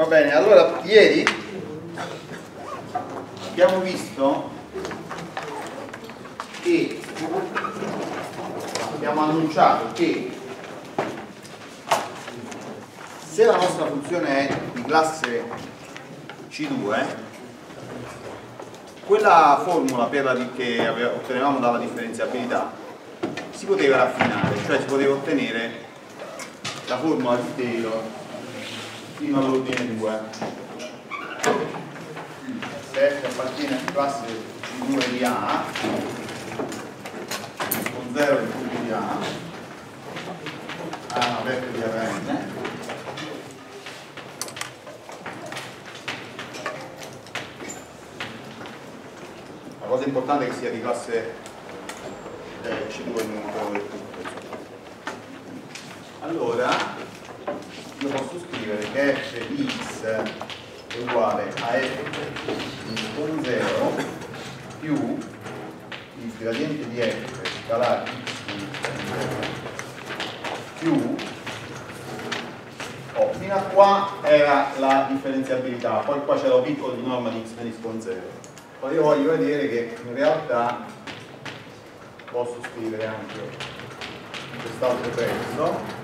Va bene, allora ieri abbiamo visto che abbiamo annunciato che se la nostra funzione è di classe C2 quella formula la, che ottenevamo dalla differenziabilità si poteva raffinare, cioè si poteva ottenere la formula di Taylor fino all'ordine 2 se F appartiene a classe C2 di A con 0 in punto di A A vecchia di Rn la cosa importante è che sia di classe eh, C2 in un allora io posso scrivere che f di x è uguale a f con 0 più il gradiente di f scalare x più oh, fino a qua era la differenziabilità poi qua c'è la piccolo di norma di x meno x con 0 poi io voglio vedere che in realtà posso scrivere anche quest'altro pezzo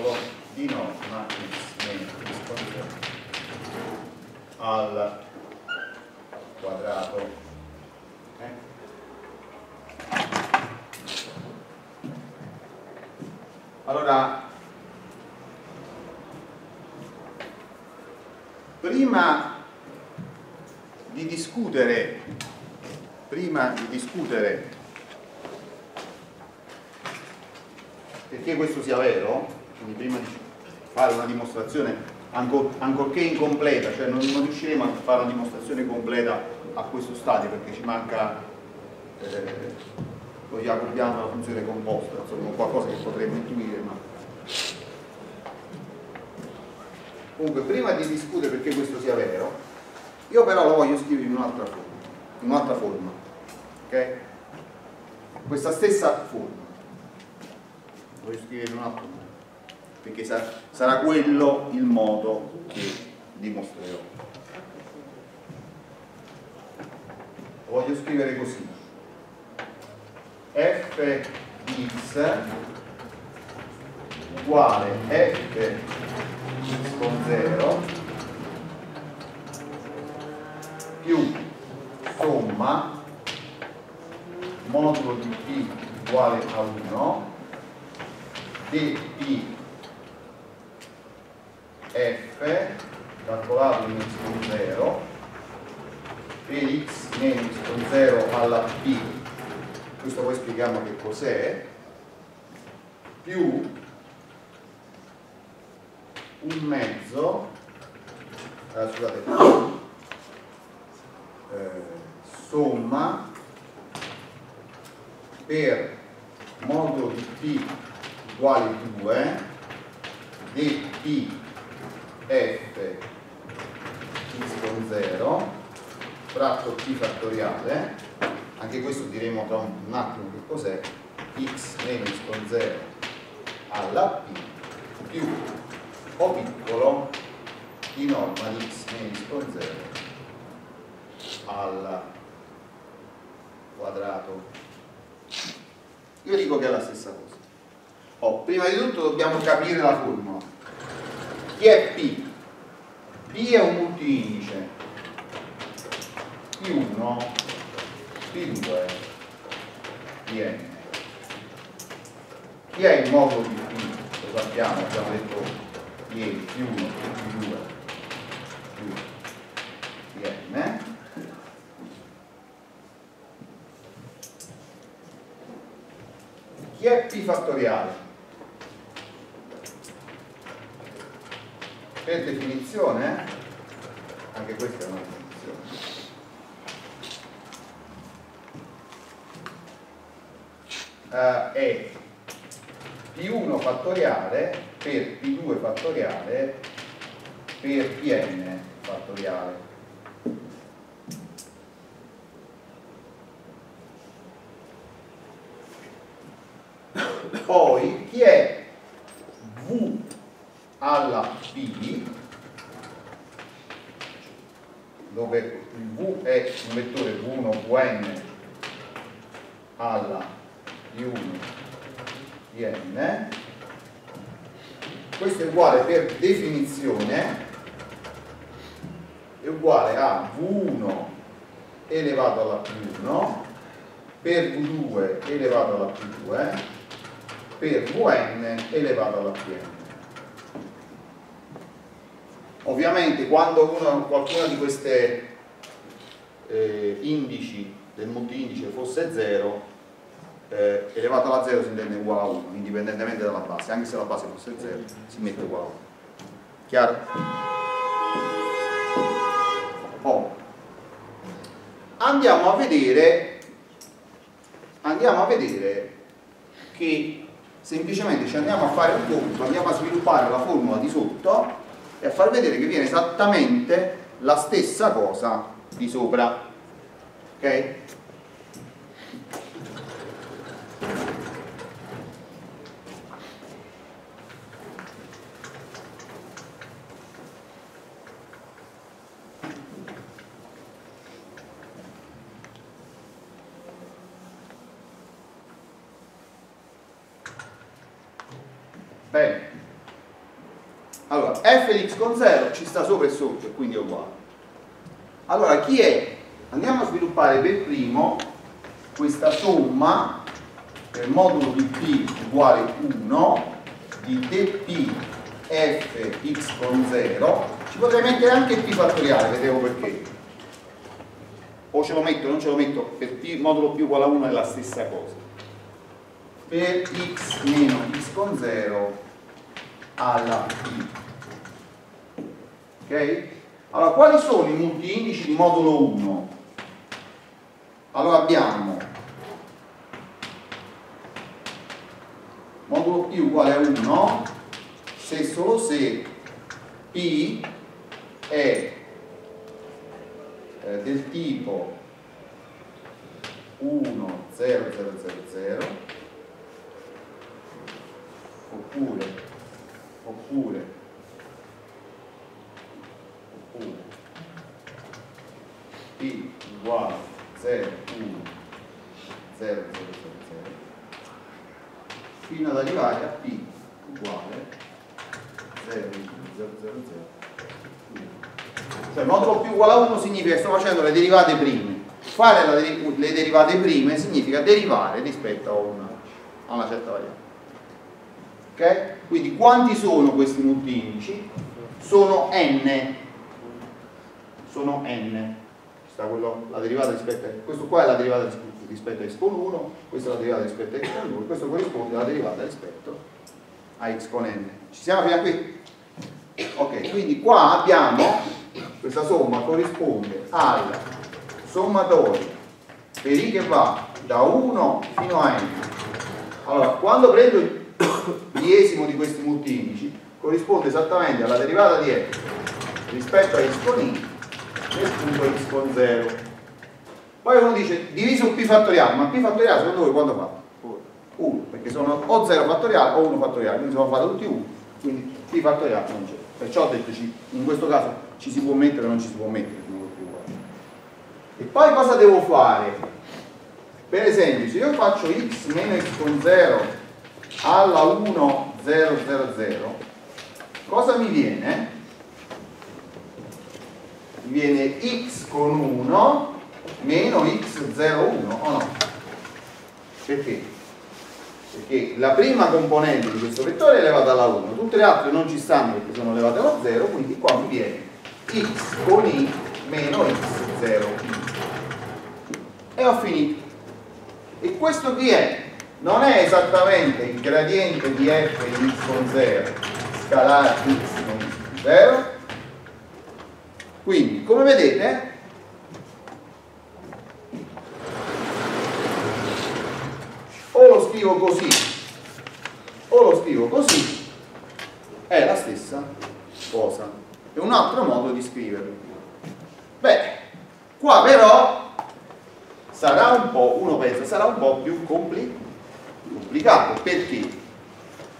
O piccolo di norma al quadrato. Eh? Allora, prima di discutere, prima di discutere perché questo sia vero, quindi prima di fare una dimostrazione ancor, ancorché incompleta, cioè non, non, riusciremo a fare una dimostrazione completa a questo stadio perché ci manca eh, lo jacobiano la funzione composta, insomma qualcosa che potremmo intuire, ma comunque prima di discutere perché questo sia vero, io però lo voglio scrivere in un'altra forma, in un'altra forma, ok? Questa stessa forma voglio scrivere un altro modo perché sa sarà quello il modo che dimostrerò. Lo voglio scrivere così. F di x uguale f x con 0 più somma modulo di p uguale a 1 dp f calcolato in x con 0 per x meno x con 0 alla p questo poi spieghiamo che cos'è. Più un mezzo eh, scusate eh, somma per modulo di p uguale 2 dt f x con 0 fratto p fattoriale anche questo diremo tra un attimo che cos'è x meno x con 0 alla p più o piccolo di norma di x meno x con 0 al quadrato io dico che è la stessa cosa Oh, prima di tutto dobbiamo capire la formula. Chi è P? P è un multiindice. P1, P2, Pn. Chi è il modulo di P? Lo sappiamo, abbiamo detto ieri, P1, P2, più Pn. Chi è P fattoriale? Per definizione anche questa è una definizione uh, è P1 fattoriale per P2 fattoriale per Pn fattoriale poi chi è V alla P dove il V è un vettore V1 Vn alla di1 di n. Questo è uguale per definizione è uguale a V1 elevato alla più 1 per V2 elevato alla più 2 per Vn elevato alla più n. Ovviamente quando uno, qualcuna di queste eh, indici del multi-indice fosse 0 eh, elevato alla 0 si intende uguale a 1 indipendentemente dalla base anche se la base fosse 0 si mette uguale a 1 chiaro? Oh. andiamo a vedere andiamo a vedere che semplicemente ci andiamo a fare un conto andiamo a sviluppare la formula di sotto e a far vedere che viene esattamente la stessa cosa di sopra ok? Bene. Allora, f di x con 0 ci sta sopra e sotto quindi è uguale. Allora, chi è? Andiamo a sviluppare per primo questa somma per modulo di p uguale 1 di dp f x con 0 ci potrei mettere anche p fattoriale, vedremo perché o ce lo metto o non ce lo metto per p modulo p uguale a 1 è la stessa cosa per x meno x con 0 alla p ok? Allora quali sono i multi indici di modulo 1? allora abbiamo modulo p uguale a 1 se solo se p è eh, del tipo 1 0 0 0 0 oppure oppure oppure p uguale 0 1 0 0 0 0 fino ad arrivare a p uguale 0 0 0 0 cioè modulo più uguale a 1 significa che sto facendo le derivate prime fare la, le derivate prime significa derivare rispetto a una, a una certa variabile ok? Quindi quanti sono questi multi indici? Sono n. Sono n. Sta quello, la derivata rispetto a, questo qua è la derivata rispetto a x con 1, questa è la derivata rispetto a x con 2, questo corrisponde alla derivata rispetto a x con n. Ci siamo fino a qui? Ok, quindi qua abbiamo questa somma corrisponde al sommatorio per i che va da 1 fino a n. Allora, quando prendo il biesimo di questi multi indici corrisponde esattamente alla derivata di f rispetto a x con i punto x con 0 poi uno dice diviso p fattoriale ma p fattoriale secondo voi quando fa? 1 perché sono o 0 fattoriale o 1 fattoriale quindi sono fatti tutti 1 quindi p fattoriale non c'è perciò ho detto in questo caso ci si può mettere o non ci si può mettere e poi cosa devo fare? per esempio se io faccio x meno x con 0 alla 1 0 0 0 cosa mi viene? Mi viene x con 1 meno x 0 1 o no? perché? perché la prima componente di questo vettore è elevata alla 1 tutte le altre non ci stanno perché sono elevate alla 0 quindi qua mi viene x con i meno x 0 e ho finito e questo chi è? non è esattamente il gradiente di f di x con 0 scalare x con 0 quindi come vedete o lo scrivo così o lo scrivo così è la stessa cosa. È un altro modo di scriverlo. Beh qua però sarà un po' uno pensa sarà un po' più complicato complicato perché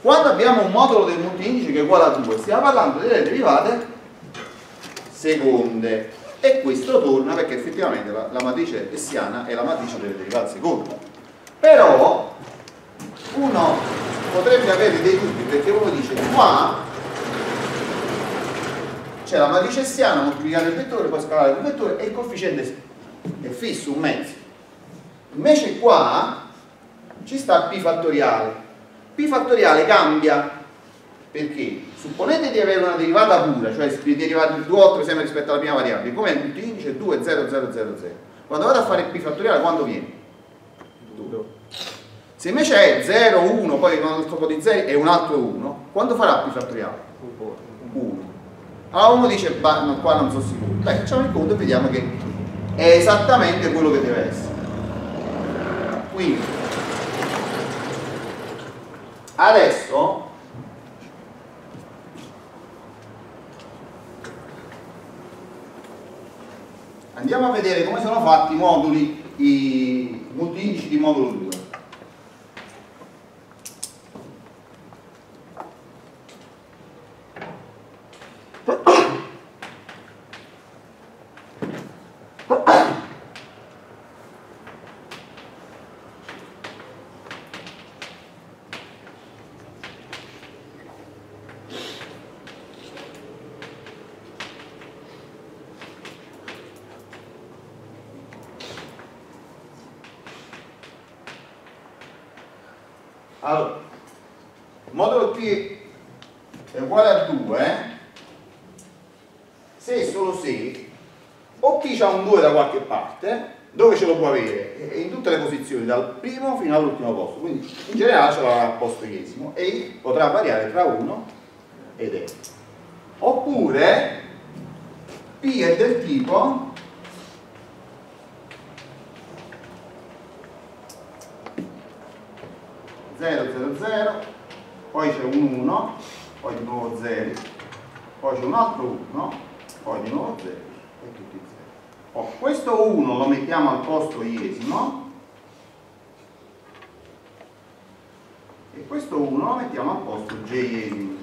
quando abbiamo un modulo del multi-indice che è uguale a 2 stiamo parlando delle derivate seconde. E questo torna perché effettivamente la, la matrice essiana è la matrice delle derivate seconde. Però uno potrebbe avere dei dubbi perché uno dice qua c'è la matrice essiana moltiplicare il vettore poi scalare il vettore e il coefficiente è fisso, un mezzo. Invece qua ci sta p fattoriale p fattoriale cambia. Perché supponete di avere una derivata pura cioè di derivati 2 8 sempre rispetto alla prima variabile come il indice 2 0 0 0 0 quando vado a fare p fattoriale quando viene? 2 se invece è 0 1 poi un altro po' di 0 e un altro 1 quando farà p fattoriale? 1 allora uno dice, ma qua non sono sicuro. Beh, facciamo il conto e vediamo che è esattamente quello che deve essere. Quindi, adesso andiamo a vedere come sono fatti i moduli, i multi-indici di modulo 2. Allora, il modulo T è uguale a 2 se e solo se o P ha un 2 da qualche parte dove ce lo può avere? in tutte le posizioni dal primo fino all'ultimo posto quindi in generale ce posto iesimo e potrà variare tra 1 ed E oppure P è del tipo 0, 0, 0, poi c'è un 1, poi di nuovo 0, poi c'è un altro 1, poi di nuovo 0 e tutti 0. Oh, questo 1 lo mettiamo al posto iesimo questo 1 lo mettiamo al posto j-esimo.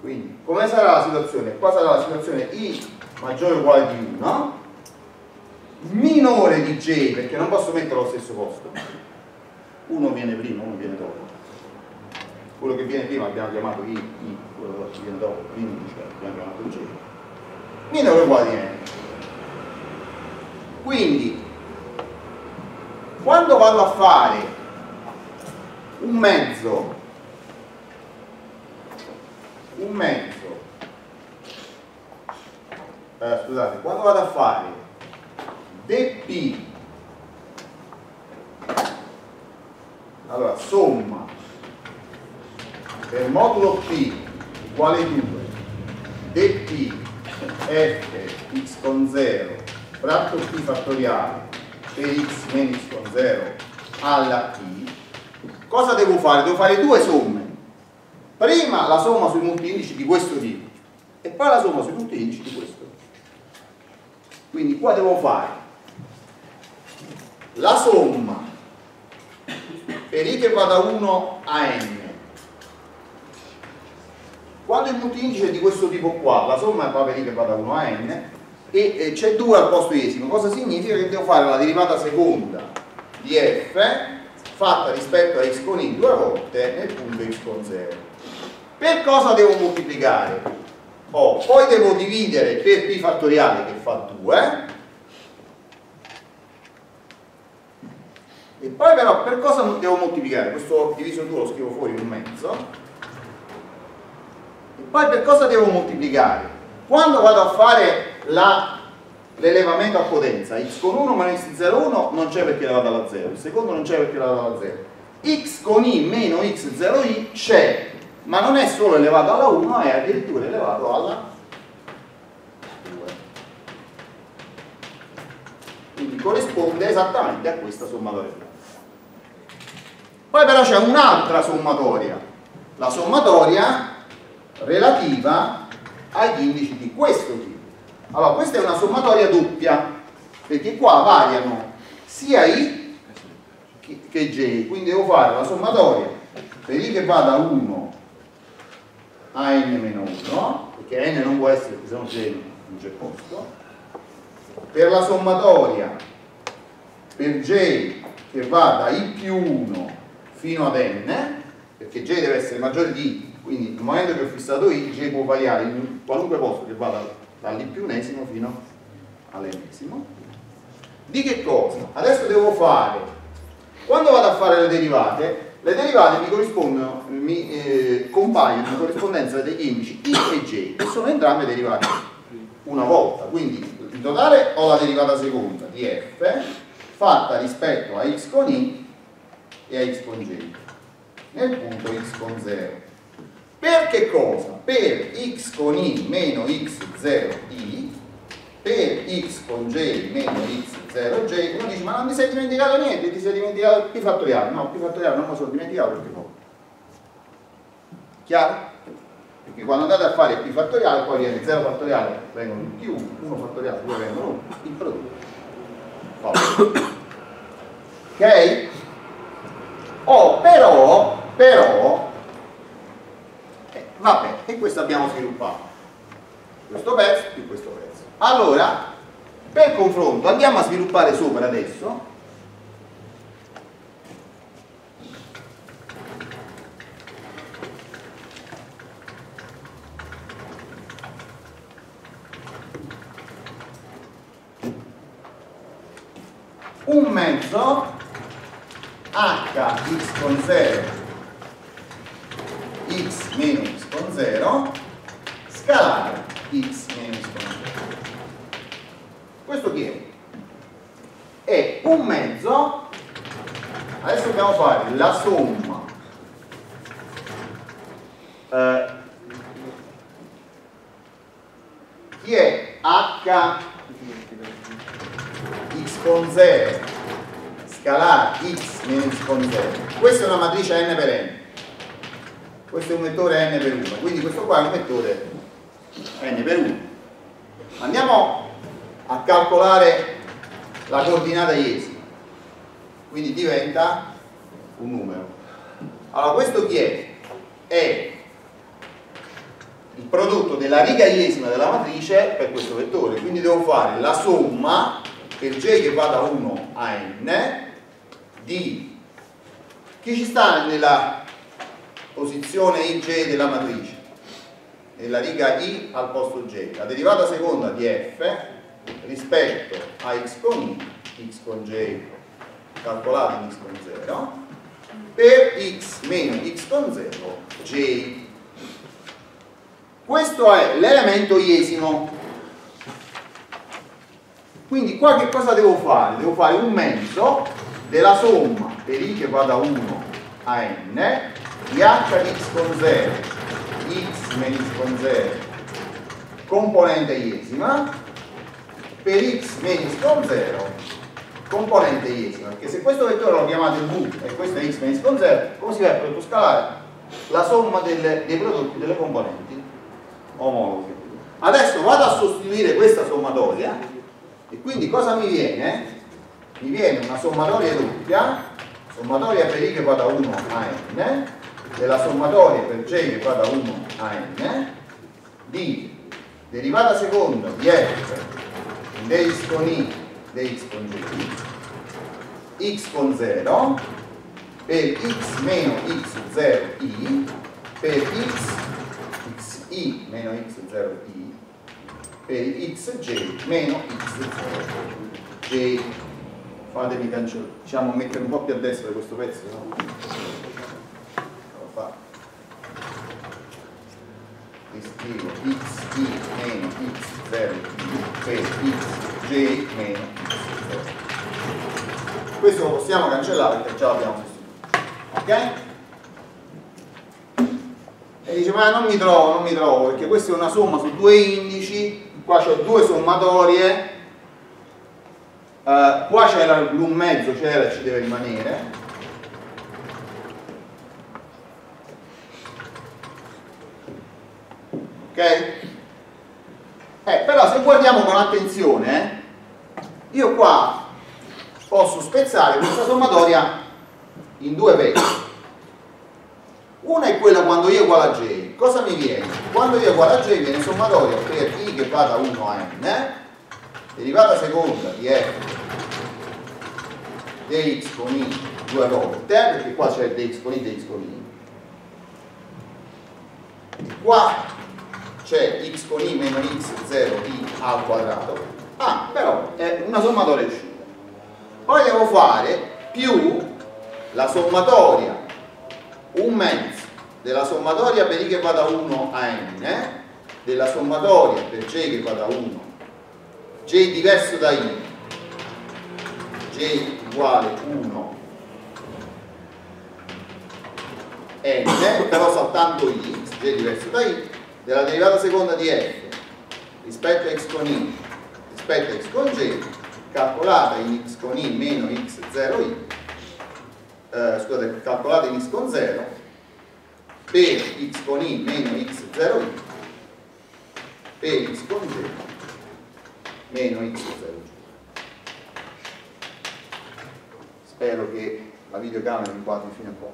Quindi, come sarà la situazione? Qua sarà la situazione i maggiore o uguale di 1 minore di J perché non posso metterlo allo stesso posto uno viene prima, uno viene dopo quello che viene prima abbiamo chiamato I, I quello che viene dopo l'indice abbiamo chiamato J minore o uguale di N quindi quando vado a fare un mezzo un mezzo eh, scusate, quando vado a fare dp allora somma per modulo p uguale 2 dp f x con 0 fratto p fattoriale per x meno x con 0 alla p. Cosa devo fare? devo fare due somme. Prima la somma sui punti indici di questo tipo e poi la somma sui punti indici di questo quindi qua devo fare la somma per i che va da 1 a n. Quando il multi-indice è di questo tipo qua la somma va per i che va da 1 a n e, e c'è 2 al posto esimo cosa significa che devo fare la derivata seconda di f fatta rispetto a x con i due volte nel punto x con 0 per cosa devo moltiplicare? Oh, poi devo dividere per p fattoriale che fa 2 e poi però per cosa devo moltiplicare? questo diviso 2 lo scrivo fuori un mezzo e poi per cosa devo moltiplicare? quando vado a fare l'elevamento a potenza. X con 1 meno x 0 1 non c'è perché la vado alla 0 il secondo non c'è perché la vado alla 0 x con i meno x 0i c'è ma non è solo elevato alla 1 è addirittura elevato alla 2 quindi corrisponde esattamente a questa sommatoria. Poi però c'è un'altra sommatoria, la sommatoria relativa agli indici di questo tipo. Allora, questa è una sommatoria doppia, perché qua variano sia i che j, quindi devo fare la sommatoria per i che va da 1 a n meno 1, perché n non può essere, perché se no j non c'è posto, per la sommatoria per j che va da i più 1 fino ad n, perché j deve essere maggiore di i, quindi nel momento che ho fissato i, j può variare in qualunque posto che vada dall'i più unesimo fino all'ennesimo. Di che cosa? Adesso devo fare, quando vado a fare le derivate, le derivate mi corrispondono, mi eh, compaiono in corrispondenza degli indici i e j, e sono entrambe derivate una volta, quindi in totale ho la derivata seconda di f fatta rispetto a x con i e a x con j nel punto x con 0 per che cosa? per x con i meno x0i per x con j meno x0j uno dice ma non ti sei dimenticato niente ti sei dimenticato p fattoriale no, p fattoriale non lo sono dimenticato perché poco chiaro? perché quando andate a fare p fattoriale poi viene 0 fattoriale vengono tutti 1 1 fattoriale poi vengono 1 il prodotto ok? oh però però vabbè e questo abbiamo sviluppato. Questo pezzo e questo pezzo. Allora per confronto andiamo a sviluppare sopra adesso. Un mezzo h x con 0 laço 1. Sta nella posizione ij della matrice nella riga i al posto j la derivata seconda di f rispetto a x con i x con j calcolato in x con 0 per x meno x con 0 j. Questo è l'elemento iesimo. Quindi qua che cosa devo fare? devo fare un mezzo della somma per i che va da 1 a n di h di x con 0 x meno x con 0 componente iesima per x meno x con 0 componente iesima perché se questo vettore lo chiamate v e questo è x meno x con 0 come si fa il prodotto scalare? la somma delle, dei prodotti delle componenti omologhe adesso vado a sostituire questa sommatoria e quindi cosa mi viene? mi viene una sommatoria doppia sommatoria per i che va da 1 a n della sommatoria per j che va da 1 a n di derivata seconda di f dx con i dx con j x con 0 per x meno x0i per x xi meno x0i per xj meno x0j fatemi cancellare diciamo mettere un po' più a destra questo pezzo no? fa. Scrivo xi meno x0 per xj meno x0 questo lo possiamo cancellare perché già l'abbiamo sostituito. Ok? e dice ma non mi trovo, non mi trovo perché questa è una somma su due indici qua ho due sommatorie uh, qua c'era l'un mezzo c'era e ci deve rimanere ok? Eh, però se guardiamo con attenzione io qua posso spezzare questa sommatoria in due pezzi. Una è quella quando i è uguale a j. Cosa mi viene? Quando i è uguale a j viene sommatoria per i che va da 1 a n, eh? Derivata seconda di f dx con i due volte, perché qua c'è dx con i, dx con i. Qua c'è x con i meno x0 i al quadrato. Ah, però è una sommatoria uscita. Poi devo fare più la sommatoria un mezzo della sommatoria per i che va da 1 a n eh? della sommatoria per j che va da 1 j diverso da i. J uguale 1 n però soltanto i j diverso da i della derivata seconda di f rispetto a x con i rispetto a x con j calcolata in x con i meno x0i eh, scusate, calcolate in x con 0 per x con i meno x0i per x con j meno x0 spero che la videocamera inquadri fino a qua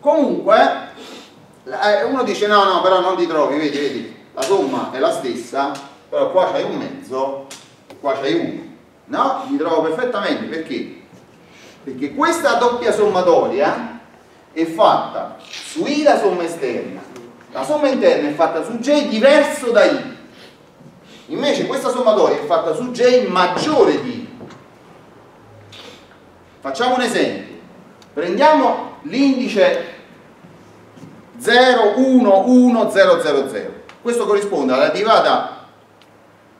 comunque eh, uno dice no no però non ti trovi vedi vedi la somma è la stessa però qua c'hai un mezzo e qua c'hai uno. No? mi trovo perfettamente perché? Perché questa doppia sommatoria è fatta su I la somma esterna. La somma interna è fatta su J diverso da I invece questa sommatoria è fatta su J maggiore di. Facciamo un esempio. Prendiamo l'indice 0, 1, 1, 0, 0, 0 questo corrisponde alla derivata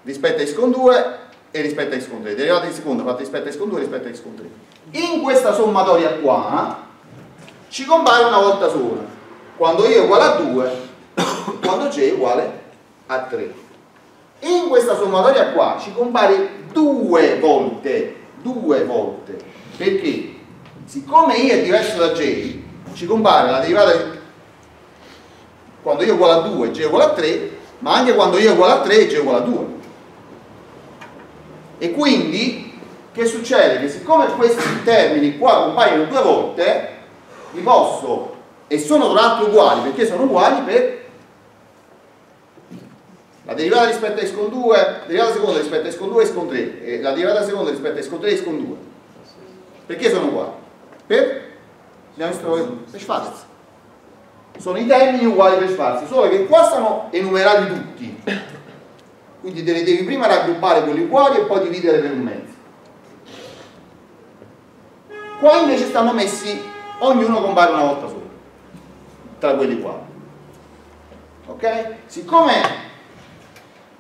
rispetto a x con 2 e rispetto a x con 3 derivata di seconda fatta rispetto a x con 2 rispetto a x con 3 in questa sommatoria qua ci compare una volta sola. Quando i è uguale a 2 quando j è uguale a 3 in questa sommatoria qua ci compare due volte due volte. Perché? Siccome i è diverso da j ci compare la derivata quando i è uguale a 2 j è uguale a 3 ma anche quando i è uguale a 3 j è uguale a 2 e quindi che succede? Che siccome questi termini qua compaiono due volte, li posso, e sono tra l'altro uguali, perché sono uguali per la derivata rispetto a x con 2, la derivata seconda rispetto a x con 2 e x con 3, e la derivata seconda rispetto a x con 3 e x con 2. Perché sono uguali? Per? Per Schwarz. Sono i termini uguali per Schwarz, solo che qua sono enumerati tutti. Quindi te devi prima raggruppare quelli uguali e poi dividere per un mezzo. Qua invece stanno messi, ognuno compare una volta sola, tra quelli qua. Ok? Siccome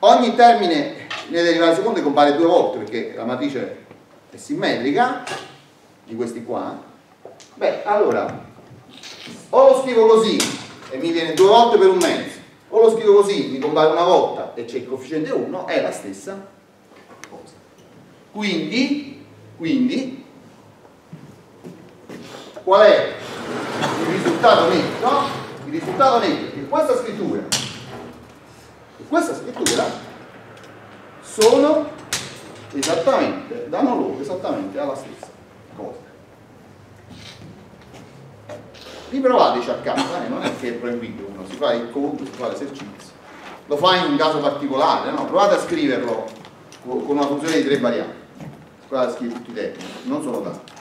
ogni termine nelle derivate seconde compare due volte perché la matrice è simmetrica di questi qua, beh, allora o lo scrivo così e mi viene due volte per un mezzo, o lo scrivo così, mi compare una volta e c'è il coefficiente 1, è la stessa cosa. Quindi, quindi qual è il risultato netto? Il risultato netto è che questa scrittura questa scrittura sono esattamente, danno luogo esattamente alla stessa cosa. Riprovateci a casa, eh? non è che è proibito uno, si fa il conto, si fa l'esercizio. Lo fa in un caso particolare, no? provate a scriverlo con una funzione di tre variabili. Provate a scrivere tutti i termini, non sono tanti.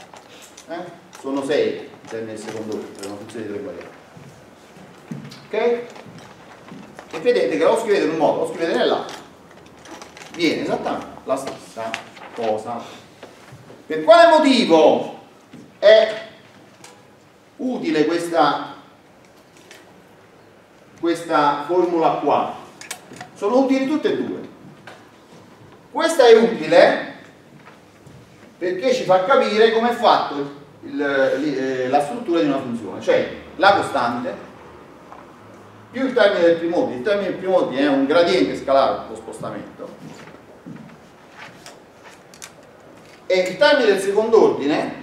Eh? sono 6 nel secondo ordine, una funzione di tre variabili. Ok? E vedete che lo scrivete in un modo, lo scrivete nell'altro. Viene esattamente la stessa cosa. Per quale motivo è utile questa, questa formula qua? Sono utili tutte e due. Questa è utile perché ci fa capire come è fatto il, eh, la struttura di una funzione, cioè la costante più il termine del primo ordine, il termine del primo ordine è un gradiente scalare con spostamento e il termine del secondo ordine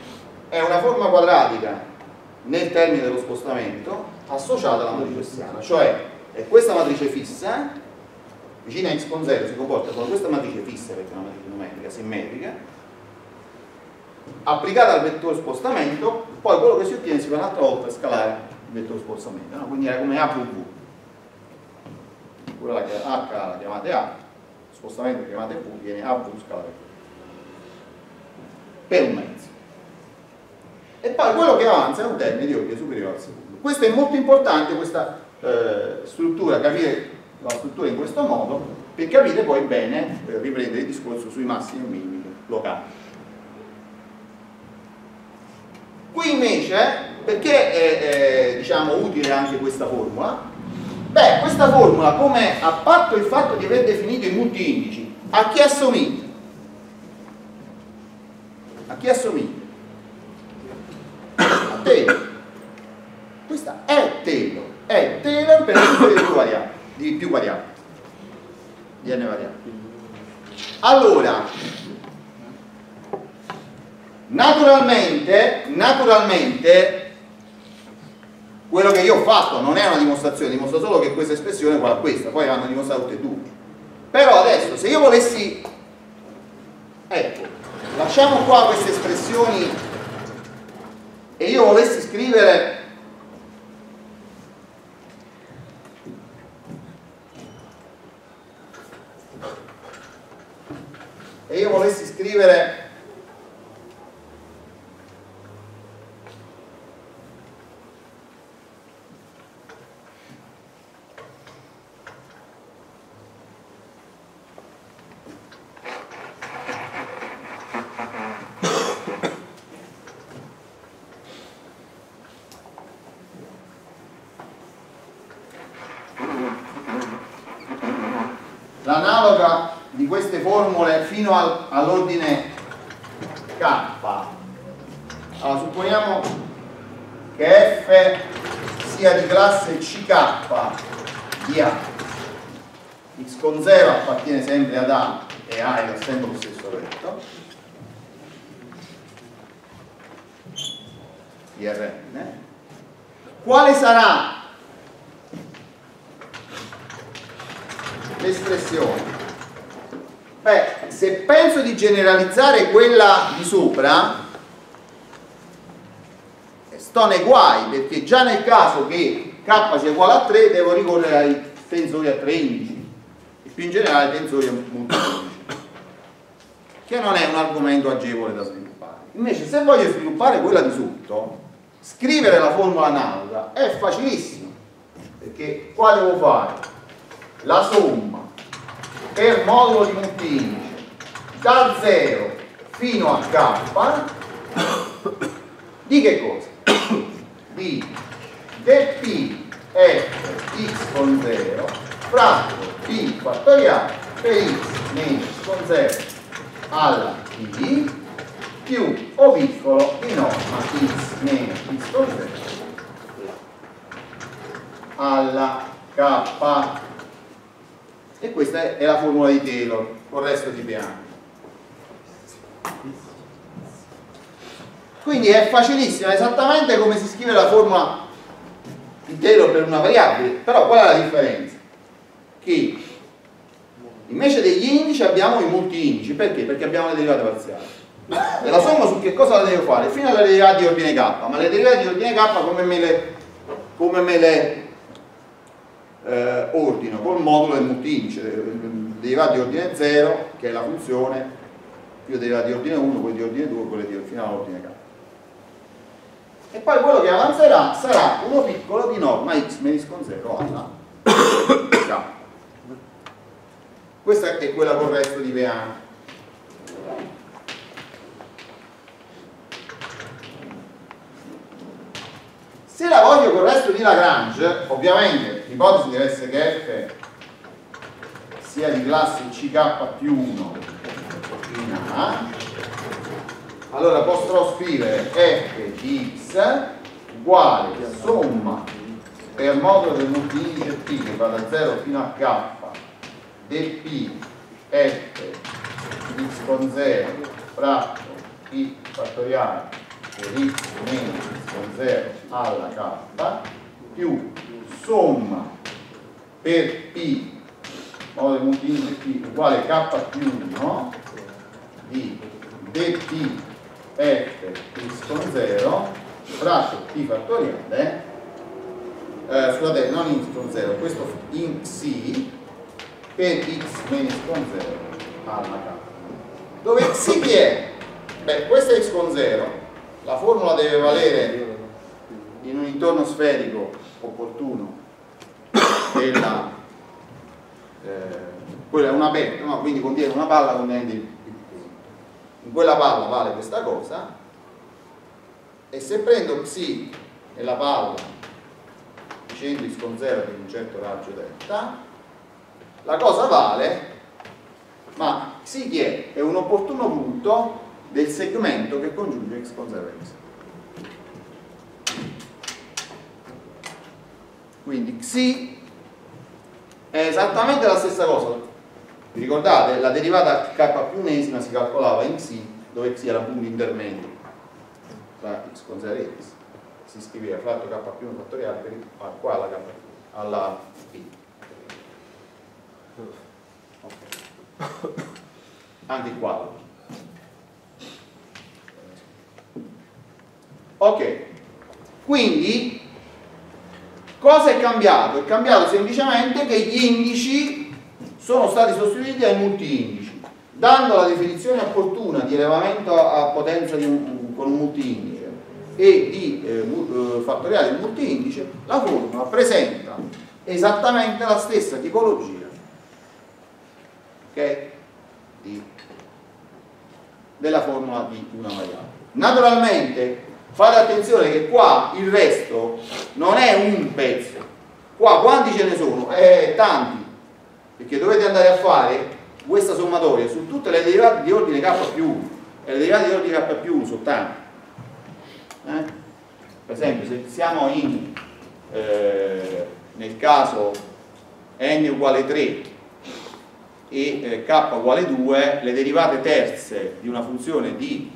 è una forma quadratica nel termine dello spostamento associata alla matrice essiana, cioè è questa matrice fissa vicina a x con 0 si comporta come questa matrice fissa perché è una matrice numerica simmetrica applicata al vettore spostamento, poi quello che si ottiene si fa un'altra volta a scalare il vettore spostamento, no? quindi era come A più V. Quella che H la chiamate A, spostamento chiamate V, viene A V scalare per un mezzo. E poi quello che avanza è un termine di ordine superiore al secondo. Questo è molto importante, questa eh, struttura, capire la struttura in questo modo, per capire poi bene, eh, riprendere il discorso sui massimi e minimi locali. Qui invece, perché è, è diciamo, utile anche questa formula? Beh, questa formula, come a patto il fatto di aver definito i multi-indici, a chi assomiglia? A chi assomiglia? A Taylor. Questa è Taylor, è Taylor per il di più variabili, di più variabili, di n variabili. Allora, Naturalmente, naturalmente, quello che io ho fatto non è una dimostrazione, dimostra solo che questa espressione è uguale a questa, poi vanno dimostrate tutte e due. Però adesso, se io volessi, ecco, lasciamo qua queste espressioni e io volessi scrivere e io volessi scrivere l'analoga di queste formule fino al, all'ordine K. Allora, supponiamo che F sia di classe CK di A. X con 0 appartiene sempre ad A e A è sempre lo stesso retto. IRN. Quale sarà l'espressione beh se penso di generalizzare quella di sopra sto nei guai perché già nel caso che k sia uguale a 3 devo ricorrere ai tensori a 3 indici e più in generale ai tensori a multiplici che non è un argomento agevole da sviluppare. Invece se voglio sviluppare quella di sotto scrivere la formula analoga è facilissimo. Perché qua devo fare la somma per modulo di multiplice da 0 fino a k di che cosa? di dp f x con 0 fratto p fattoriale per x meno x con 0 alla t più o piccolo di norma x meno x con 0 alla k e questa è la formula di Taylor con il resto di piano quindi è facilissima esattamente come si scrive la formula di Taylor per una variabile però qual è la differenza? che invece degli indici abbiamo i multi indici perché? perché abbiamo le derivate parziali e la somma su che cosa la devo fare? fino alle derivate di ordine k ma le derivate di ordine k come me le, come me le eh, ordino col modulo del multindice, derivati di ordine 0, che è la funzione, più derivati di ordine 1, quelli di ordine 2, quelli di fino all'ordine k. E poi quello che avanzerà sarà uno piccolo di norma x meno con 0 alla k. Questa è quella con il resto di Peano. Se la voglio con il resto di Lagrange, ovviamente l'ipotesi deve essere che f sia di classe ck più 1 in A, allora potrò scrivere f di x uguale somma per modulo del multiindice p che va da 0 fino a k dp f di x con 0 fratto p fattoriale per x meno x con 0 alla k più somma per p modo multiplico p uguale k più 1 di dp f x con 0 fratto t fattoriale eh, scusate non in x con 0 questo in xi per x meno x con 0 alla k dove xi chi è? beh questo è x con 0 la formula deve valere in un intorno sferico opportuno della eh, quella è una bella, no? quindi contiene una palla contenente in quella palla vale questa cosa e se prendo xi nella palla dicendo x con 0 di un certo raggio delta la cosa vale ma chi è? è un opportuno punto del segmento che congiunge x con 0 e x quindi xi è esattamente la stessa cosa vi ricordate? La derivata k più unesima si calcolava in xi, dove xi era punto intermedio tra x con 0 e x. Si scriveva fratto k più 1 fattoriale per qua alla, k, alla p. Okay. Anche qua. Ok, quindi cosa è cambiato? È cambiato semplicemente che gli indici sono stati sostituiti ai multi-indici, dando la definizione opportuna di elevamento a potenza un, con un multi-indice e di eh, eh, fattoriale di multi-indice, la formula presenta esattamente la stessa tipologia okay, di, della formula di una variabile. Naturalmente fate attenzione che qua il resto non è un pezzo, qua quanti ce ne sono? Eh, tanti, perché dovete andare a fare questa sommatoria su tutte le derivate di ordine k più 1 e le derivate di ordine k più 1 soltanto eh? per esempio se siamo in eh, nel caso n uguale 3 e eh, k uguale 2 le derivate terze di una funzione di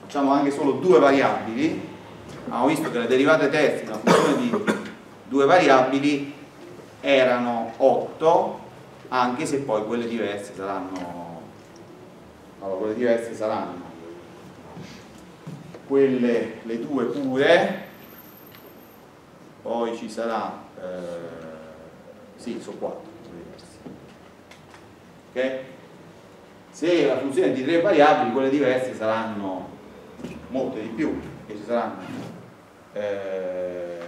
facciamo anche solo due variabili abbiamo visto che le derivate terze di una funzione di due variabili erano 8 anche se poi quelle diverse saranno allora, quelle diverse saranno. Quelle le due pure. Poi ci sarà eh, sì, sono 4 ok? se la funzione è di tre variabili quelle diverse saranno molte di più che ci saranno eh,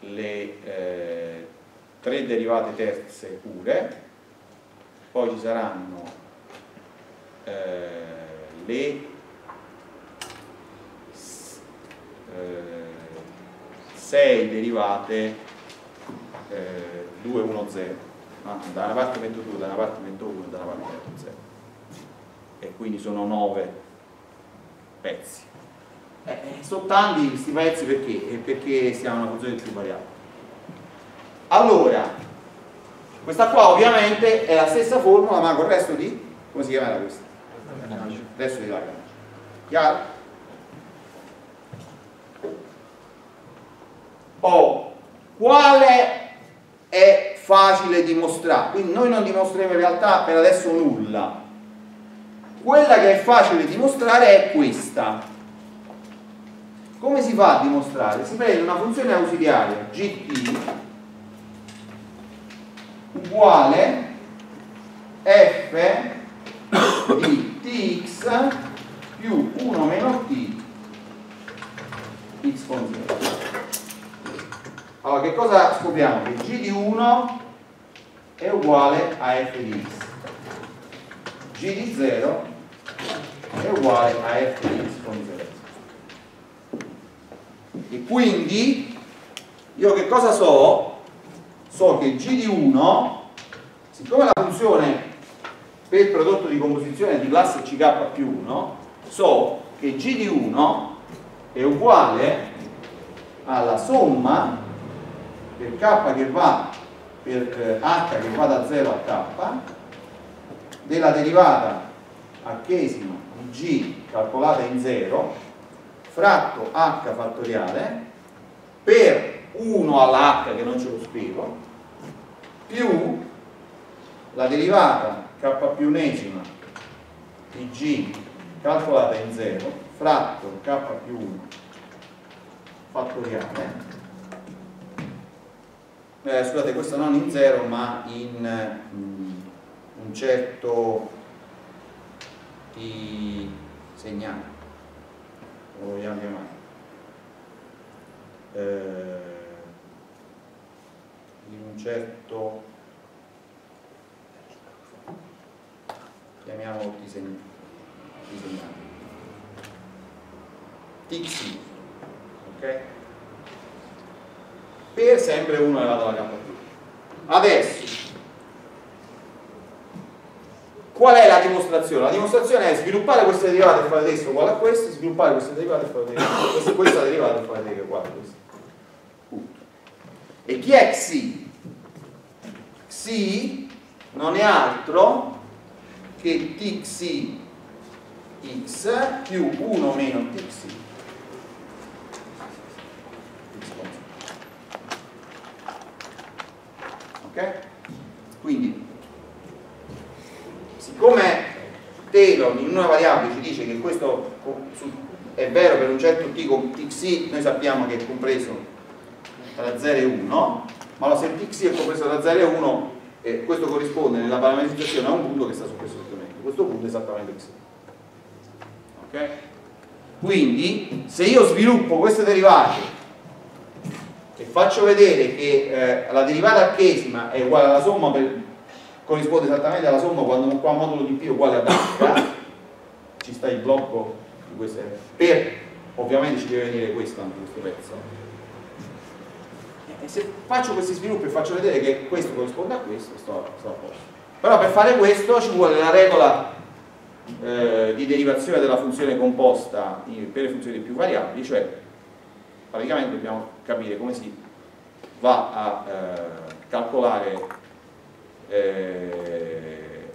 le eh, tre derivate terze pure, poi ci saranno eh, le eh, 6 derivate eh, 2, 1, 0 ah, da una parte metto 2, da una parte metto 1 da una parte metto 0 e quindi sono 9 pezzi. Eh, sono tanti questi pezzi perché? perché siamo una funzione di più variabile allora questa qua ovviamente è la stessa formula ma con il resto di come si chiamerà questa? resto di Lagrange chiaro? oh, quale è facile dimostrare quindi noi non dimostreremo in realtà per adesso nulla quella che è facile dimostrare è questa come si fa a dimostrare? si prende una funzione ausiliaria gt uguale f di tx più 1 meno t x con 0 allora che cosa scopriamo? che g di 1 è uguale a f di x g di 0 è uguale a f di x con 0 e quindi io che cosa so? So che G di 1, siccome la funzione per il prodotto di composizione è di classe CK più 1, so che G di 1 è uguale alla somma per K che va per eh, H che va da 0 a K della derivata hesima di G calcolata in 0 fratto H fattoriale per 1 alla H che non ce lo spiego più la derivata k più unesima di g calcolata in 0 fratto k più 1 fattoriale eh, scusate questo non in 0 ma in mm, un certo di segnale lo vogliamo chiamare. Eh, in un certo chiamiamolo disegno, disegnato tx ok? Per sempre 1 elevato alla k adesso qual è la dimostrazione? la dimostrazione è sviluppare queste derivate e fare questo uguale a questo sviluppare queste derivate e fare questa, questa derivata e fare derivate uguale a punto e chi è xi? xi non è altro che txi x più 1 meno txi ok? quindi siccome Taylor in una variabile ci dice che questo è vero per un certo t con txi noi sappiamo che è compreso tra 0 e 1 ma se il txi è compreso tra 0 e 1 eh, questo corrisponde nella parametrizzazione a un punto che sta su questo strumento questo punto è esattamente x ok? quindi se io sviluppo queste derivate e faccio vedere che eh, la derivata archesima è uguale alla somma per, corrisponde esattamente alla somma quando qua modulo di P è uguale a beta ci sta il blocco di queste per ovviamente ci deve venire questo anche questo pezzo e se faccio questi sviluppi e faccio vedere che questo corrisponde a questo sto, sto a posto. Però per fare questo ci vuole la regola eh, di derivazione della funzione composta per le funzioni più variabili cioè praticamente dobbiamo capire come si va a eh, calcolare eh,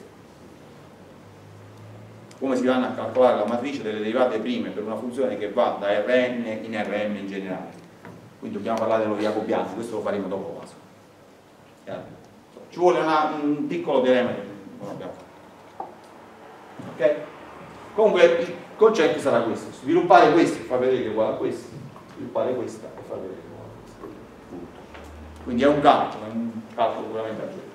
come si vanno a calcolare la matrice delle derivate prime per una funzione che va da Rn in Rm in generale quindi dobbiamo parlare dello Jacobiano questo lo faremo dopo caso ci vuole una, un piccolo teorema non abbiamo fatto. Ok? comunque il concetto sarà questo. Sviluppare questo e far vedere che è uguale a questo. Sviluppare questa e far vedere che è uguale a questo. Quindi è un calcolo, è un calcolo puramente aggiunto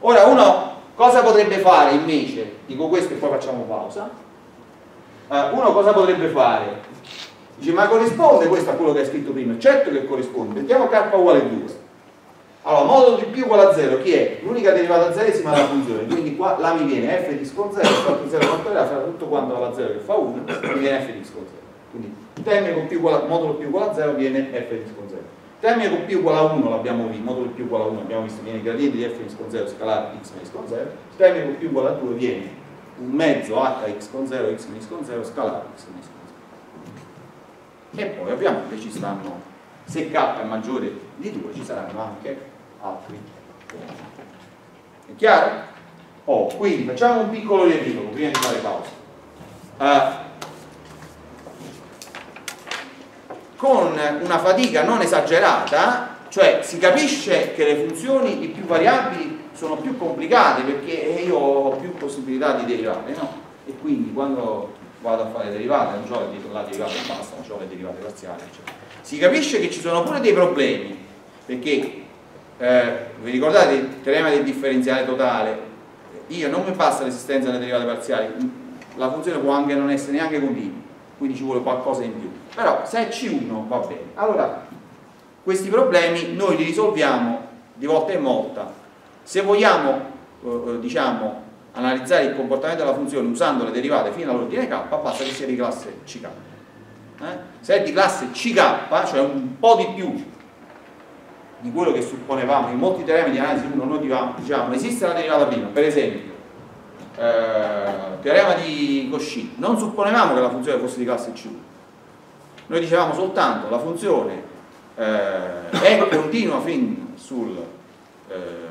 ora uno cosa potrebbe fare invece? Dico questo e poi facciamo pausa. Uh, uno cosa potrebbe fare dice ma corrisponde questo a quello che hai scritto prima? Certo che corrisponde mettiamo k uguale a 2 allora modulo di p uguale a 0 chi è? l'unica derivata zeresima della funzione quindi qua là mi viene f di x con 0 fatto 0 fattoriale farà tutto quanto alla 0 che fa 1 mi viene f di x con 0 quindi termine con p uguale, modulo p uguale a 0 viene f di x con 0 termine con p uguale a 1 l'abbiamo visto, modulo p uguale a 1 abbiamo visto viene gradiente di f con 0 scalare x meno x con 0 termine con p uguale a 2 viene un mezzo hx con 0 x meno x con 0 scalare x meno x con 0 e poi ovviamente ci stanno se k è maggiore di 2 ci saranno anche altri è chiaro? Oh, quindi facciamo un piccolo riepilogo prima di fare pausa uh, con una fatica non esagerata, cioè si capisce che le funzioni di più variabili sono più complicate perché io ho più possibilità di derivare, no? E quindi quando vado a fare derivate, non ho la derivata e basta, non ho le derivate parziali, eccetera. Si capisce che ci sono pure dei problemi, perché eh, vi ricordate il teorema del differenziale totale? Io non mi basta l'esistenza delle derivate parziali, la funzione può anche non essere neanche continua quindi ci vuole qualcosa in più però se è C1 va bene allora questi problemi noi li risolviamo di volta in volta se vogliamo eh, eh, diciamo analizzare il comportamento della funzione usando le derivate fino all'ordine k basta che sia di classe CK eh? se è di classe CK cioè un po' di più di quello che supponevamo in molti teoremi di analisi 1 noi diciamo esiste la derivata prima per esempio eh, teorema di Cauchy. Non supponevamo che la funzione fosse di classe C1 noi dicevamo soltanto la funzione eh, è continua fin sul eh,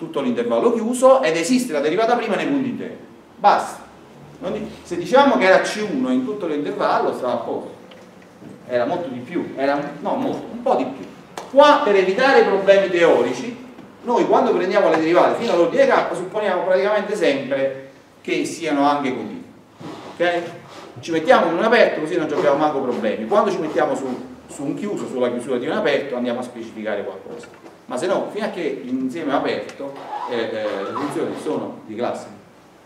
tutto l'intervallo chiuso ed esiste la derivata prima nei punti interi basta. Se dicevamo che era C1 in tutto l'intervallo stava a posto. Era molto di più era, no molto, un po' di più. Qua per evitare problemi teorici noi quando prendiamo le derivate fino all'ordine k supponiamo praticamente sempre che siano anche continui ok? ci mettiamo in un aperto così non abbiamo manco problemi. Quando ci mettiamo su, su un chiuso, sulla chiusura di un aperto andiamo a specificare qualcosa ma se no, fino a che l'insieme aperto eh, eh, le funzioni sono di classe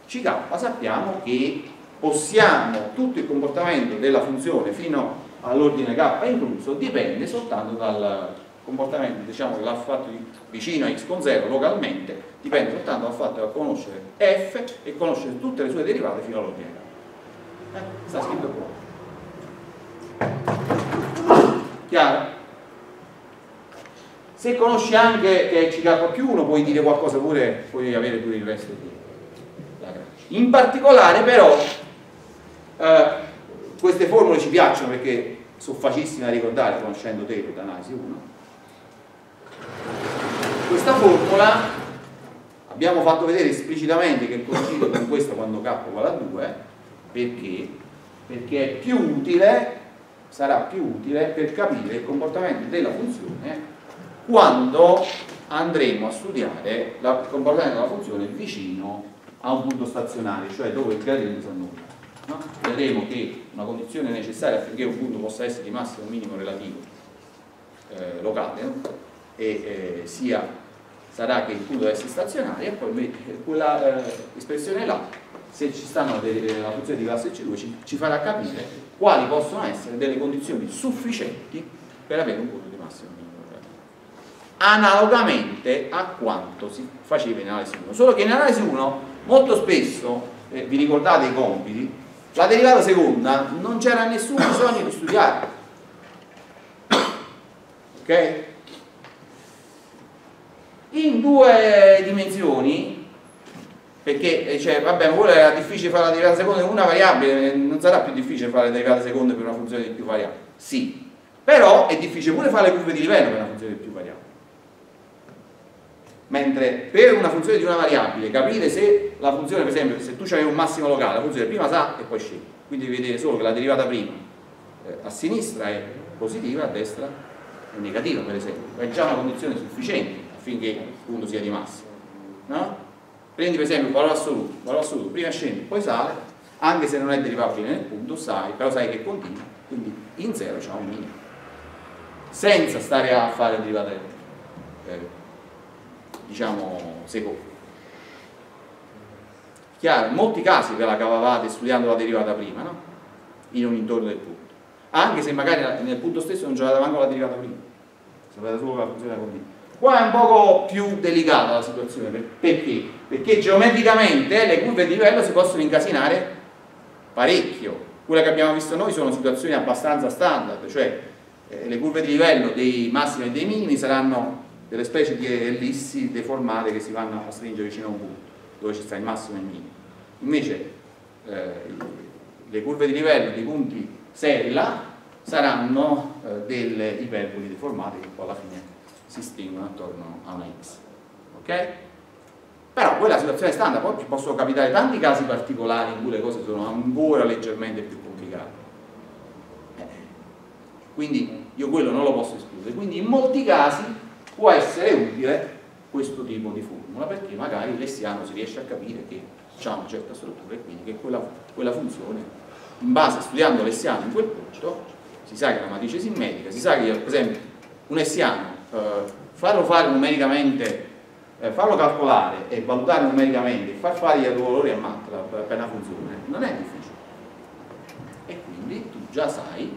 CK sappiamo che possiamo tutto il comportamento della funzione fino all'ordine K incluso dipende soltanto dal comportamento diciamo, che l'ha fatto vicino a x con 0 localmente dipende soltanto dal fatto di conoscere f e conoscere tutte le sue derivate fino all'ordine K eh? sta scritto qua chiaro? Se conosci anche che CK più 1 puoi dire qualcosa pure puoi avere pure il resto di in particolare però eh, queste formule ci piacciono perché sono facilissime da ricordare conoscendo Taylor d'analisi 1 questa formula abbiamo fatto vedere esplicitamente che coincide con questa quando k uguale a 2 perché? perché è più utile sarà più utile per capire il comportamento della funzione quando andremo a studiare il comportamento della funzione vicino a un punto stazionario, cioè dove il gradiente si annulla. No? Vedremo che una condizione necessaria affinché un punto possa essere di massimo minimo relativo eh, locale no? e eh, sia, sarà che il punto deve essere stazionario e poi quella eh, espressione là, se ci stanno delle, la funzione di classe C2, ci, ci farà capire quali possono essere delle condizioni sufficienti per avere un punto di massimo minimo analogamente a quanto si faceva in analisi 1 solo che in analisi 1 molto spesso, eh, vi ricordate i compiti, la derivata seconda non c'era nessun bisogno di studiare. Ok? In due dimensioni, perché eh, cioè, vabbè, quello era difficile fare la derivata seconda in una variabile, non sarà più difficile fare la derivata seconda per una funzione di più variabili. Sì, però è difficile pure fare le curve di livello per una funzione di più variabili mentre per una funzione di una variabile capire se la funzione per esempio se tu c'hai un massimo locale la funzione prima sa e poi scende quindi devi vedere solo che la derivata prima eh, a sinistra è positiva a destra è negativa per esempio. È già una condizione sufficiente affinché il punto sia di massimo no? prendi per esempio il valore assoluto il valore assoluto. Prima scende poi sale. Anche se non è derivabile nel punto sai però sai che continua. Quindi in zero c'è un minimo. Senza stare a fare derivate eh, diciamo, secondo. Chiaro, in molti casi ve la cavavate studiando la derivata prima, no? In un intorno del punto. Anche se magari nel punto stesso non c'era manco la derivata prima. Sapete solo la funzione continua. Qua è un poco più delicata la situazione, perché? Perché geometricamente le curve di livello si possono incasinare parecchio. Quelle che abbiamo visto noi sono situazioni abbastanza standard, cioè eh, le curve di livello dei massimi e dei minimi saranno delle specie di ellissi deformate che si vanno a stringere vicino a un punto, dove ci sta il massimo e il minimo. Invece eh, le curve di livello dei punti sella saranno eh, delle iperboli deformate che poi alla fine si stringono attorno a una x. Ok? Però quella situazione standard, poi ci possono capitare tanti casi particolari in cui le cose sono ancora leggermente più complicate. Eh, quindi io quello non lo posso escludere. Quindi in molti casi può essere utile questo tipo di formula perché magari l'essiano si riesce a capire che ha una certa struttura e quindi che quella, quella funzione in base studiando l'essiano in quel punto si sa che la matrice simmetrica si sa che per esempio un essiano eh, farlo fare numericamente eh, farlo calcolare e valutare numericamente e far fare i valori a MATLAB per una funzione non è difficile. E quindi tu già sai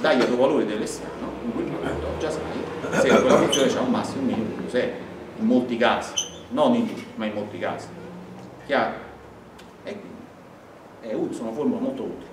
dagli autovalori dell'essiano in quel punto già sai se quella funzione ha un massimo un minimo di 0 in molti casi. Non in tutti ma in molti casi. Chiaro? e quindi è utile, sono formule molto utili